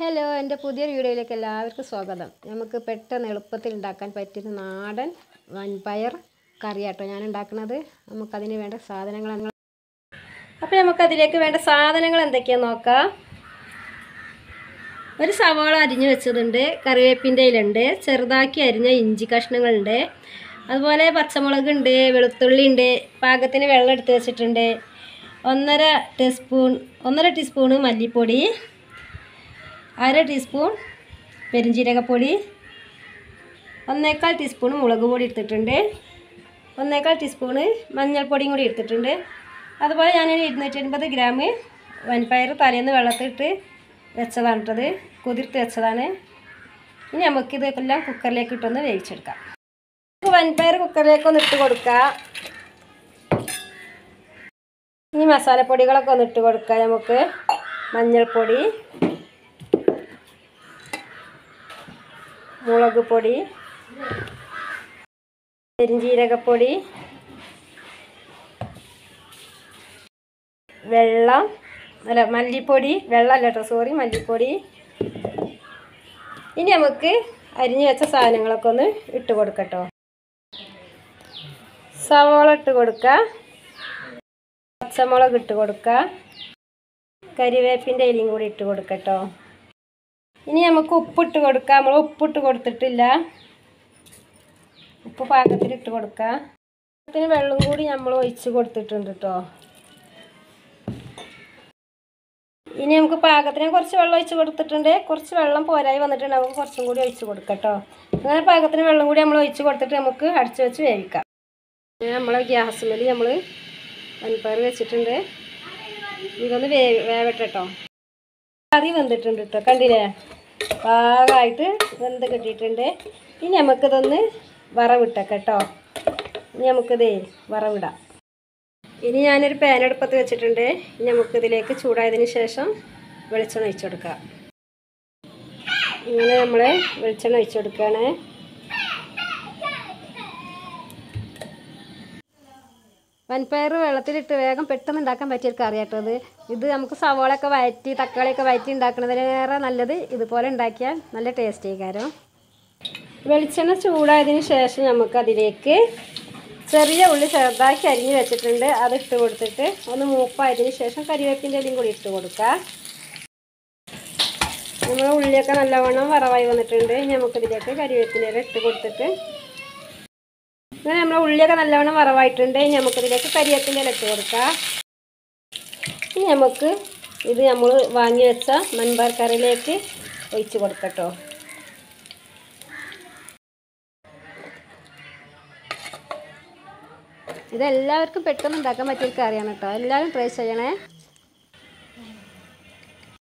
Hello എന്റെ പുതിയ വീഡിയോയിലേക്ക് എല്ലാവർക്കും സ്വാഗതം. നമുക്ക് പെട്ടെന്ന് എളുപ്പത്തിൽ ഉണ്ടാക്കാൻ പറ്റുന്ന നാടൻ വൻപയർ കറിയാട്ടോ ഞാൻ ഉണ്ടാക്കുന്നത് നമുക്കതിന് വേണ്ട സാധനങ്ങൾ അപ്പോൾ നമുക്കതിലേക്ക് വേണ്ട സാധനങ്ങൾ എന്തൊക്കെയാണെന്ന് നോക്കാം. ഒരു സവാള അരിഞ്ഞു വെച്ചതുണ്ട് കറിവേപ്പിന്റെ ഇലുണ്ട് ചെറുതാക്കി അരിഞ്ഞ ഇഞ്ചി കഷ്ണങ്ങളുണ്ട് അതുപോലെ പച്ചമുളക് ഉണ്ട് വെളുത്തുള്ളി ഉണ്ട് പാകത്തിന് വെള്ളം എടുത്ത് വെച്ചിട്ടുണ്ട് ഒന്നര ടീസ്പൂൺ ഒന്നര ടീസ്പൂണ് മല്ലിപ്പൊടി അര ടീസ്പൂൺ പെരിഞ്ജീരകപ്പൊടി ഒന്നേക്കാൽ ടീസ്പൂൺ മുളക് പൊടി എടുത്തിട്ടുണ്ട് ഒന്നേക്കാൽ ടീസ്പൂണ് മഞ്ഞൾപ്പൊടിയും കൂടി എടുത്തിട്ടുണ്ട്. അതുപോലെ ഞാനൊരു ഇരുന്നൂറ്റി അൻപത് ഗ്രാം വൻപയർ തലേന്ന് വെള്ളത്തിട്ട് വെച്ചതാണ് കേട്ടത് കുതിർത്ത് വെച്ചതാണ്. ഇനി നമുക്കിത് എല്ലാം കുക്കറിലേക്ക് ഇട്ടൊന്ന് വേവിച്ചെടുക്കാം. നമുക്ക് വൻപയർ കുക്കറിലേക്ക് ഒന്ന് ഇട്ട് കൊടുക്കാം. ഇനി മസാലപ്പൊടികളൊക്കെ ഒന്ന് ഇട്ട് കൊടുക്കാം നമുക്ക് മഞ്ഞൾപ്പൊടി. മുളക് പൊടി പെരിഞ്ജീരകപ്പൊടി വെള്ളം അല്ല മല്ലിപ്പൊടി വെള്ളം അല്ല കേട്ടോ സോറി മല്ലിപ്പൊടി. ഇനി നമുക്ക് അരിഞ്ഞു വെച്ച സാധനങ്ങളൊക്കെ ഒന്ന് ഇട്ട് കൊടുക്കട്ടോ. സവോള ഇട്ട് കൊടുക്കുക പച്ചമുളക് ഇട്ട് കൊടുക്കുക കരിവേപ്പിന്റെ ഇലയും കൂടി ഇട്ട് കൊടുക്കട്ടോ. ഇനി നമുക്ക് ഉപ്പിട്ട് കൊടുക്കാം. നമ്മൾ ഉപ്പിട്ട് കൊടുത്തിട്ടില്ല. ഉപ്പ് പാകത്തിന് ഇട്ട് കൊടുക്കാം. വെള്ളം കൂടി നമ്മൾ ഒഴിച്ച് കൊടുത്തിട്ടുണ്ട് കേട്ടോ ഇനി നമുക്ക് പാകത്തിന് കുറച്ച് വെള്ളം ഒഴിച്ച് കൊടുത്തിട്ടുണ്ട്. കുറച്ച് വെള്ളം പോരായി വന്നിട്ടുണ്ട്. നമുക്ക് കുറച്ചും കൂടി ഒഴിച്ച് കൊടുക്കാം കേട്ടോ അങ്ങനെ പാകത്തിന് വെള്ളം കൂടി നമ്മൾ ഒഴിച്ച് കൊടുത്തിട്ട് നമുക്ക് അടച്ച് വെച്ച് വേവിക്കാം. നമ്മൾ ഗ്യാസ് മേൽ നമ്മൾ വൻപയർ വെച്ചിട്ടുണ്ട്. ഇതൊന്ന് വേ വേവട്ടെ കേട്ടോ കറി വന്നിട്ടുണ്ട് കേട്ടോ കണ്ടില്ലേ? പാകമായിട്ട് വെന്ത് കിട്ടിയിട്ടുണ്ട്. ഇനി നമുക്കിതൊന്ന് വറവിട്ടേക്കാം കേട്ടോ. ഇനി നമുക്കിതേ വറവിടാം. ഇനി ഞാനൊരു പാനടുപ്പത്ത് വെച്ചിട്ടുണ്ട്. ഇനി നമുക്കിതിലേക്ക് ചൂടായതിന് ശേഷം വെളിച്ചെണ്ണ ഒഴിച്ചു കൊടുക്കാം. ഇങ്ങനെ നമ്മൾ വെളിച്ചെണ്ണ ഒഴിച്ചു കൊടുക്കുകയാണ്. വൻപയർ വെള്ളത്തിലിട്ട് വേഗം പെട്ടെന്ന് ഉണ്ടാക്കാൻ പറ്റിയ ഒരു കറിയാട്ടത് ഇത് നമുക്ക് സവോളയൊക്കെ വയറ്റി തക്കാളിയൊക്കെ വയറ്റി ഉണ്ടാക്കുന്നതിലേറെ നല്ലത് ഇതുപോലെ ഉണ്ടാക്കിയാൽ നല്ല ടേസ്റ്റ് ആയിക്കാരം വെളിച്ചെണ്ണ ചൂടായതിന് ശേഷം നമുക്കതിലേക്ക് ചെറിയ ഉള്ളി ചെറുതാക്കി അരിഞ്ഞ് വെച്ചിട്ടുണ്ട്. അത് ഇട്ട് കൊടുത്തിട്ട് ഒന്ന് മൂപ്പായതിന് ശേഷം കരിവേപ്പിന്റെ ഇലയും കൂടി ഇട്ട് കൊടുക്കുക. നമ്മൾ ഉള്ളിയൊക്കെ നല്ലവണ്ണം വറവായി വന്നിട്ടുണ്ട്. നമുക്കിതിലേക്ക് കരിവേപ്പിന്റെ ഇല ഇട്ട് കൊടുത്തിട്ട് അങ്ങനെ നമ്മൾ ഉള്ളിയൊക്കെ നല്ലവണ്ണം വറവായിട്ടുണ്ട്. ഇനി നമുക്കിതിലേക്ക് കരിയത്തിന്റെ ഇല കൊടുക്കാം. ഇനി നമുക്ക് ഇത് നമ്മൾ വാങ്ങി വെച്ച മൺപാർ കറിയിലേക്ക് ഒഴിച്ച് കൊടുക്കട്ടോ. ഇതെല്ലാവർക്കും പെട്ടെന്ന് ഉണ്ടാക്കാൻ പറ്റിയ കറിയാണ് കേട്ടോ. എല്ലാവരും ട്രൈ ചെയ്യണേ.